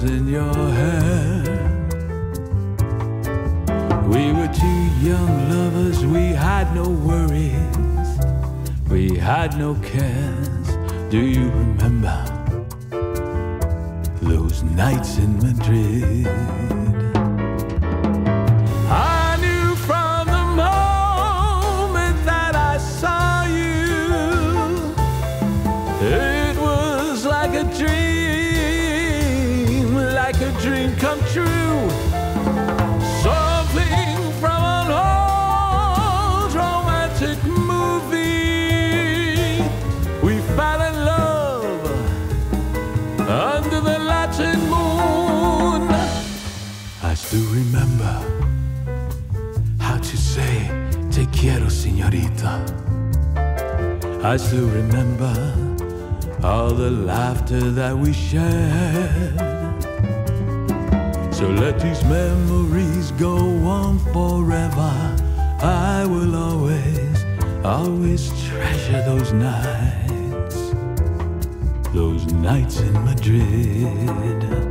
flowers in your hair. We were two young lovers, we had no worries, we had no cares. Do you remember those nights in? I still remember all the laughter that we shared. So let these memories go on forever. I will always, always treasure those nights, those nights in Madrid.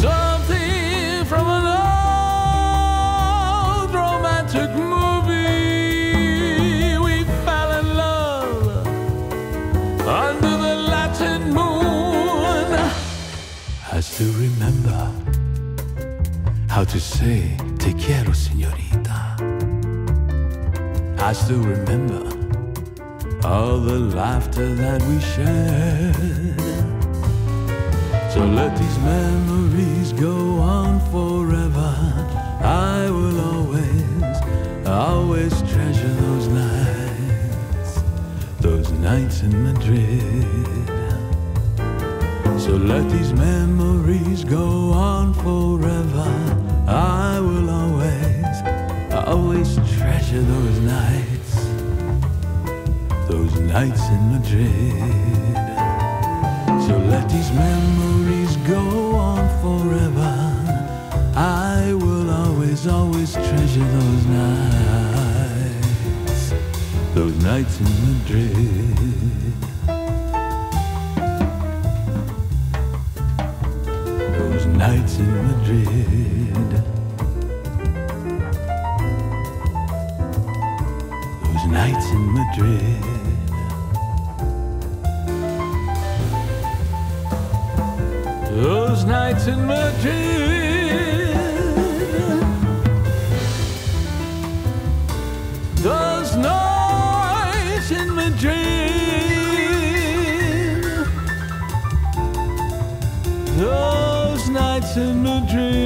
Something from an old romantic movie. We fell in love under the Latin moon. I still remember how to say te quiero, señorita. I still remember all the laughter that we shared. So let these memories go on forever. I will always, always treasure those nights, those nights in Madrid. So let these memories go on forever. I will always, always treasure those nights, those nights in Madrid. So let these memories nights in Madrid. those nights in Madrid. Those nights in Madrid. Those nights in Madrid. In Madrid. río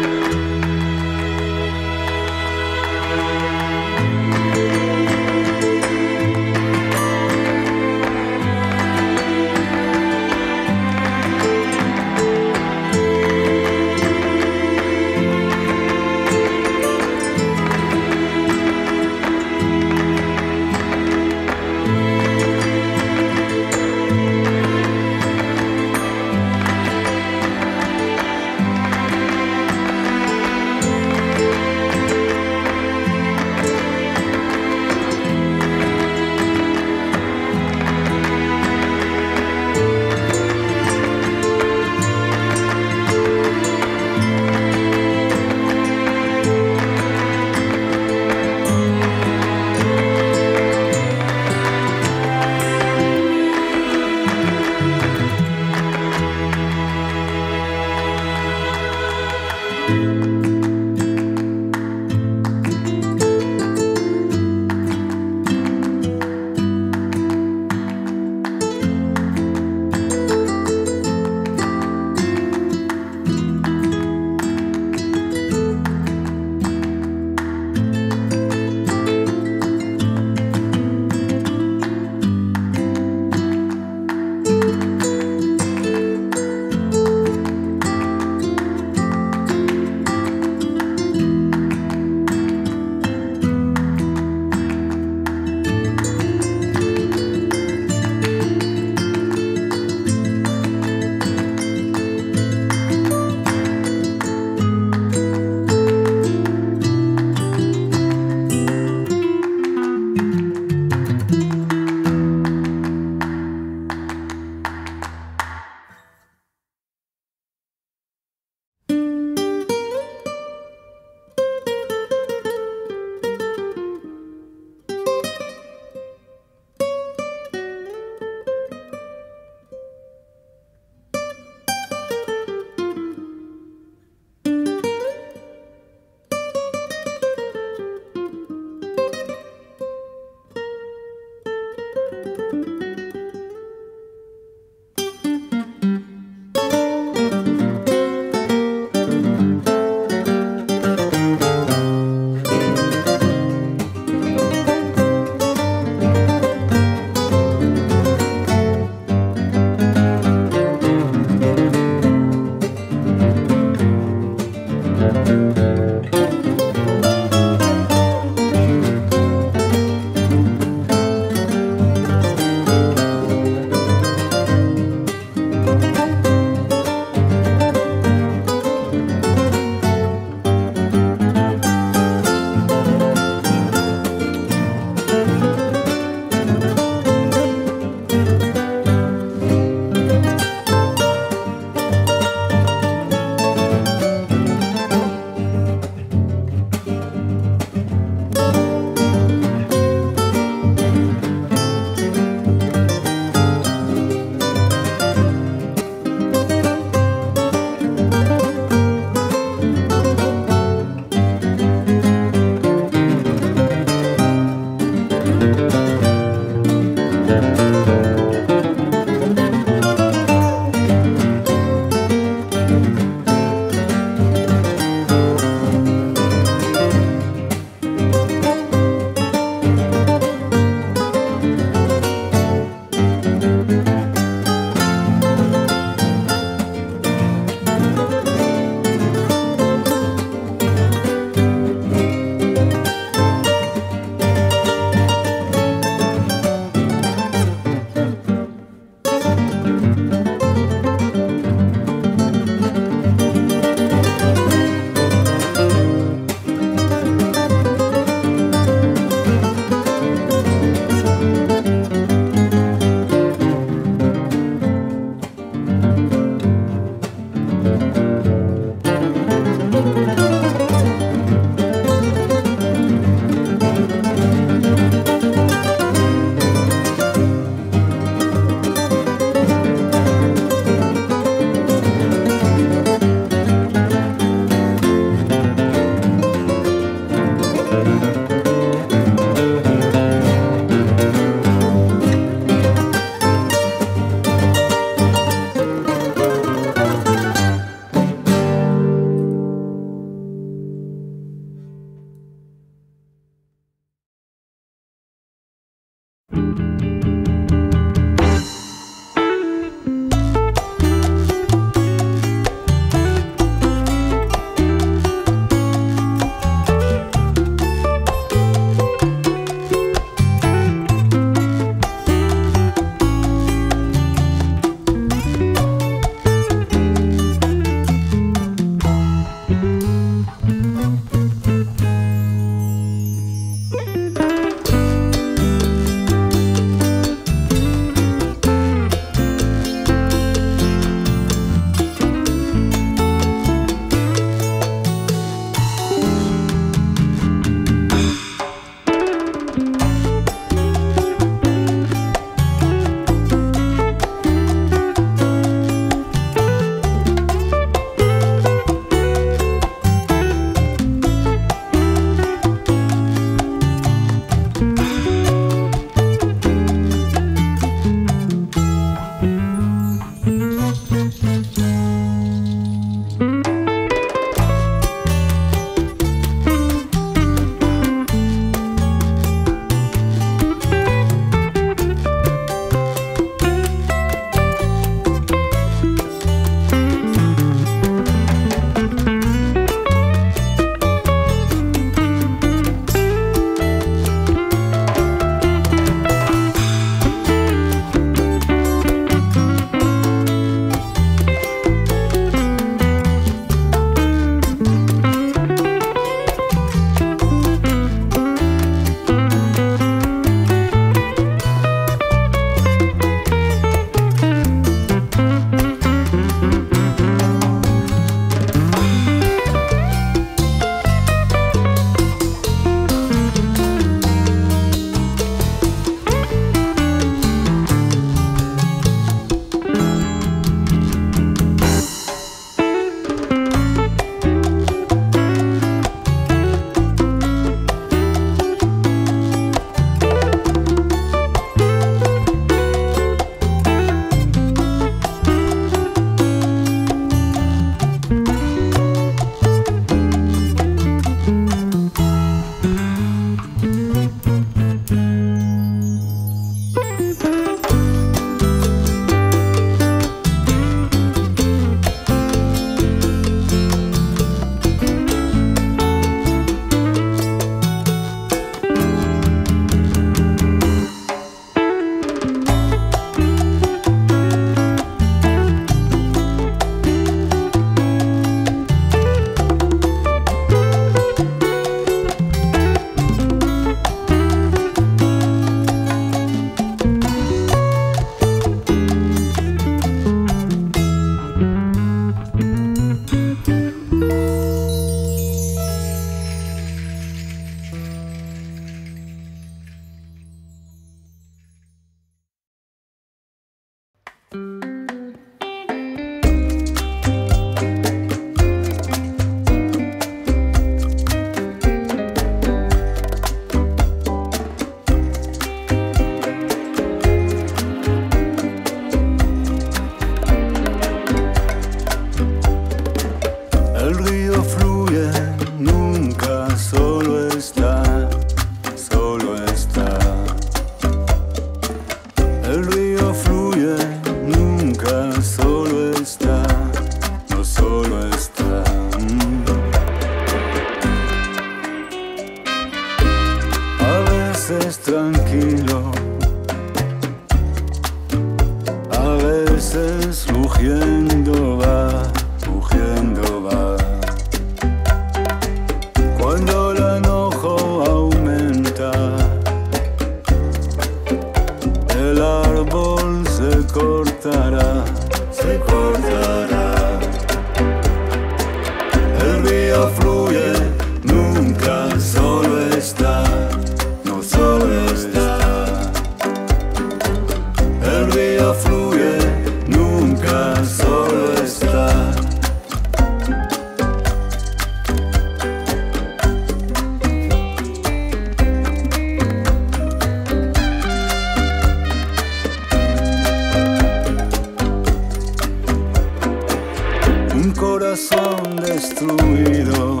corazón destruido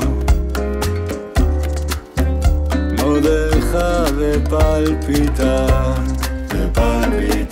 no deja de palpitar, de palpitar.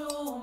Oh